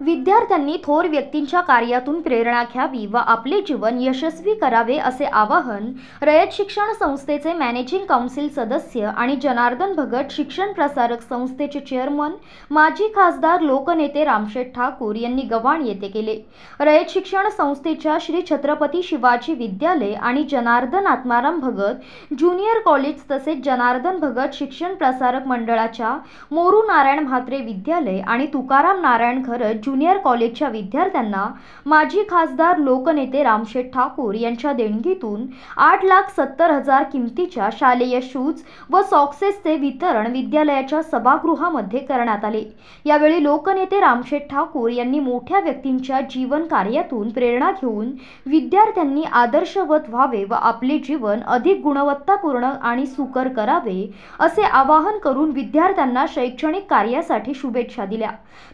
विद्यार्थ्यांनी थोर व्यक्तींच्या कार्यातून प्रेरणा घ्यावी व आपले जीवन यशस्वी करावे असे आवाहन रयत शिक्षण संस्थेचे मॅनेजिंग काउन्सिल सदस्य आणि जनार्दन भगत शिक्षण प्रसारक संस्थेचे चेअरमन माजी खासदार लोकनेते रामशेठ ठाकूर यांनी गव्हाण येथे केले. रयत शिक्षण संस्थेच्या श्री छत्रपती शिवाजी विद्यालय आणि जनार्दन आत्माराम भगत ज्युनियर कॉलेज तसेच जनार्दन भगत शिक्षण प्रसारक मंडळाच्या मोरू नारायण म्हात्रे विद्यालय आणि तुकाराम नारायण खरत ज्युनियर कॉलेजच्या विद्यार्थ्यांना माजी खासदार लोकनेते रामशेठ ठाकूर यांच्या देणगीतून आठ लाख सत्तर हजार किमतीच्या शालेय शूज व सॉक्सेसचे वितरण विद्यालयाच्या सभागृहामध्ये करण्यात आले. यावेळी लोकनेते रामशेठ ठाकूर यांनी मोठ्या व्यक्तींच्या जीवन कार्यातून प्रेरणा घेऊन विद्यार्थ्यांनी आदर्शवत व्हावे व आपले जीवन अधिक गुणवत्तापूर्ण आणि सुकर करावे असे आवाहन करून विद्यार्थ्यांना शैक्षणिक कार्यासाठी शुभेच्छा दिल्या.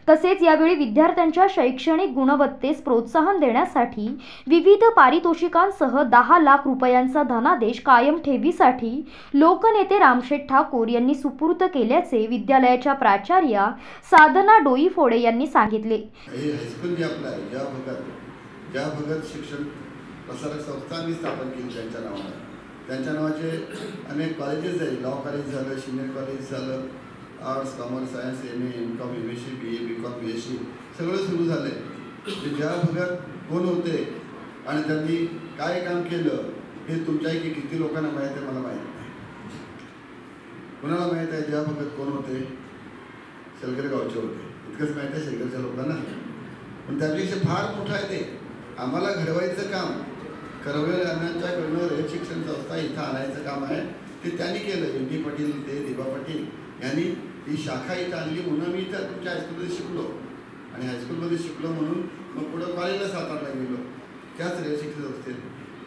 तसेच यावेळी विद्यार्थ्यांच्या शैक्षणिक गुणवत्तेस प्रोत्साहन देण्यासाठी विविध पारितोषिकांसह दहा लाख रुपयांचा धनादेश कायम ठेवीसाठी लोकनेते रामशेठ ठाकूर यांनी सुपूर्द केल्याचे विद्यालयाच्या प्राचार्या साधना डोईफोडे यांनी सांगितले. ज्या भगत शिक्षण प्रसारक संस्थांनी स्थापन केली त्यांच्या नावानं. त्यांच्या नावाचे अनेक कॉलेजेस आहेत लॉ कॉलेज झालं सिनियर कॉलेज झालं arts commerce science M A M Com M S C B A B Com B S C सगळं सुरू झालं आहे म्हणजे ज्या भागात कोण होते आणि त्यांनी काय काम केलं हे तुमच्यापैकी किती लोकांना माहीत आहे मला माहीत नाही. कुणाला माहीत आहे ज्या भगत कोण होते? शेलकर गावचे होते. इतकंच माहीत आहे शेलकरच्या लोकांना. पण त्यापेक्षा फार मोठं आहे ते. आम्हाला घडवायचं काम करवेल अण्णांच्या कडनं शिक्षण संस्था इथं आणायचं काम आहे. ते त्यांनी केलं. एम डी पाटील ते दिबा पाटील यांनी ही शाखा इथं आणली म्हणून मी इथं तुमच्या हायस्कूलमध्ये शिकलो. आणि हायस्कूलमध्ये शिकलो म्हणून मग पुढं कॉलेजला सातारला गेलो. त्याच रेशिक्षित असतील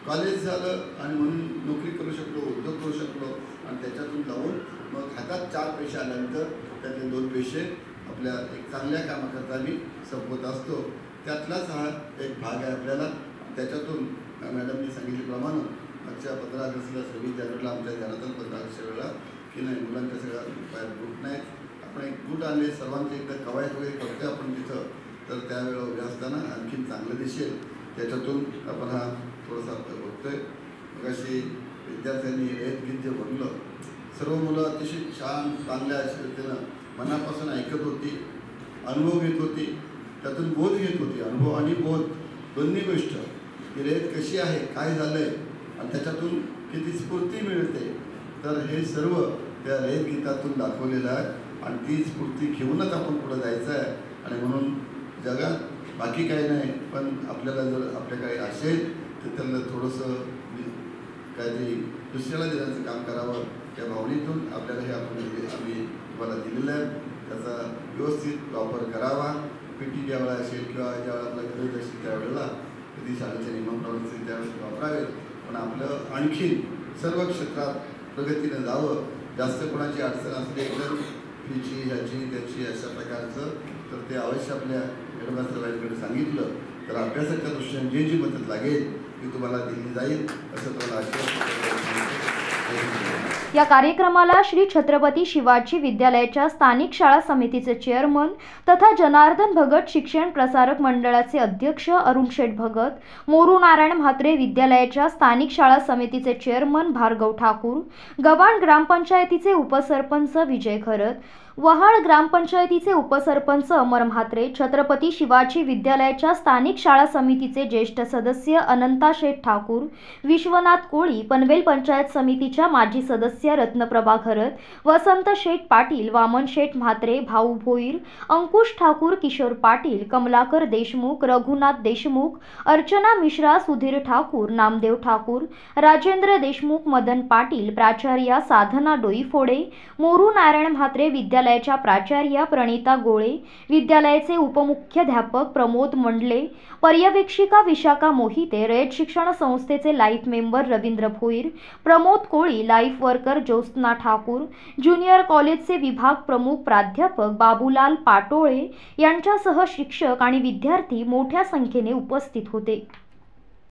कॉलेज झालं आणि म्हणून नोकरी करू शकलो उद्योग करू शकलो आणि त्याच्यातून जाऊन मग हातात चार पैसे आल्यानंतर त्यातले दोन पैसे आपल्या एक चांगल्या कामाकरता मी संपवत असतो. त्यातलाच हा एक भाग आहे आपल्याला. त्याच्यातून मॅडमनी सांगितल्याप्रमाणे मागच्या पंधरा ऑगस्टला सव्वीस जानेवारीला आमच्या जनातन पंधरा ऑगस्टच्या वेळेला की नाही मुलांच्या सगळ्या बाहेर ग्रुप नाहीत. आपण एक गुट आणले सर्वांचे एकदा कवायत वगैरे करतोय आपण तिथं. तर त्यावेळेला उभ्या असताना आणखीन चांगलं दिसेल. त्याच्यातून आपण हा थोडासा बघतोय. मग अशी विद्यार्थ्यांनी रेत गीत जे बनलं सर्व मुलं अतिशय छान चांगल्या अशा रीतीनं मनापासून ऐकत होती अनुभव घेत होती. त्यातून बोध घेत होती अनुभव आणि बोध दोन्ही गोष्ट. की रेत कशी आहे काय झालं आहे आणि त्याच्यातून किती स्फूर्ती मिळते तर हे सर्व त्या रेदगीतातून दाखवलेलं आहे. आणि ती स्फूर्ती घेऊनच आपण पुढं जायचं आहे. आणि म्हणून जगात बाकी काही नाही पण आपल्याला जर आपल्याकडे असेल तर त्यांना थोडंसं म्हणजे काहीतरी दुसऱ्याला देण्याचं काम करावं त्या भावनेतून आपल्याला हे आपण आम्ही तुम्हाला दिलेलं आहे. त्याचा व्यवस्थित वापर करावा. पी टी ज्यावेळा असेल किंवा ज्यावेळेला आपला गरज असेल त्यावेळेला कधी शाळेच्या नियमाप्रमाणे असेल त्यावेळेस वापरावेत पण आपलं आणखीन सर्व क्षेत्रात प्रगतीनं जावं जास्त कोणाची अडचण असली तर फीची ह्याची त्याची अशा प्रकारचं. तर ते अवश्य आपल्या हेडमास्टर सांगितलं. तर अभ्यासाच्या दृष्टीने जे जी मदत लागेल ती तुम्हाला दिली जाईल. असं तुम्हाला आश्वासन या कार्यक्रमाला श्री छत्रपती शिवाजी विद्यालयाच्या स्थानिक शाळा समितीचे चेअरमन तथा जनार्दन भगत शिक्षण प्रसारक मंडळाचे अध्यक्ष अरुण शेठ भगत मोरू नारायण म्हात्रे विद्यालयाच्या स्थानिक शाळा समितीचे चेअरमन भार्गव ठाकूर गव्हाण ग्रामपंचायतीचे उपसरपंच विजय खरत वहाळ ग्रामपंचायतीचे उपसरपंच अमर म्हात्रे छत्रपती शिवाजी विद्यालयाच्या स्थानिक शाळा समितीचे ज्येष्ठ सदस्य अनंता शेठ ठाकूर विश्वनाथ कोळी पनवेल पंचायत समितीच्या माजी सदस्य रत्नप्रभा खरत वसंत शेठ पाटील वामन शेठ म्हात्रे भाऊ भोईर अंकुश ठाकूर किशोर पाटील कमलाकर देशमुख रघुनाथ देशमुख अर्चना मिश्रा सुधीर ठाकूर नामदेव ठाकूर राजेंद्र देशमुख मदन पाटील प्राचार्या साधना डोईफोडे मोरू नारायण म्हात्रे विद्यालयाच्या प्राचार्या प्रणिता गोळे विद्यालयाचे उपमुख्याध्यापक प्रमोद मंडले पर्यवेक्षिका विशाखा मोहिते रयत शिक्षण संस्थेचे life member Ravindra Bhoir Pramod Koli life worker Jyotsna Thakur junior कॉलेजचे विभाग प्रमुख प्राध्यापक बाबूलाल पाटोळे यांच्यासह शिक्षक आणि विद्यार्थी मोठ्या संख्येने उपस्थित होते.